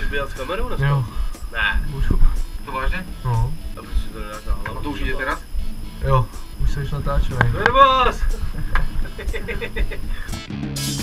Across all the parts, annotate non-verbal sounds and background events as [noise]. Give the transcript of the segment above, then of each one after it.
běhat s kamerou dneska? Jo, Ne. můžu. To vážně? No, A proč si to nedáš na A hlavu? to už jde teda? jo, už se již natáčeli. Nervos! [laughs]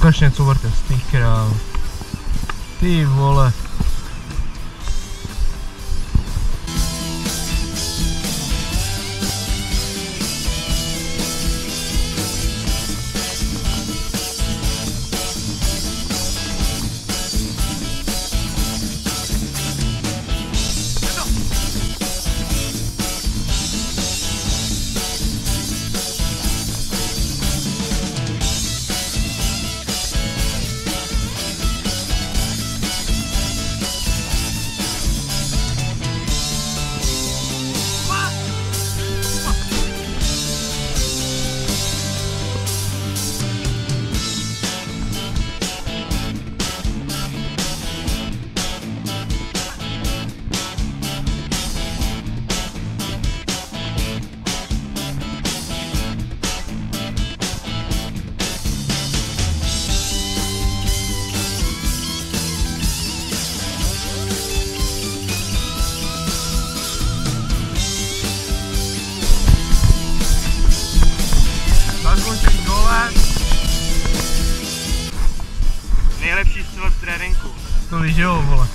Ukaž něco, Bartes, ty král. Ty vole. Nejlepší střelec tréninku. To víš, jo, vole.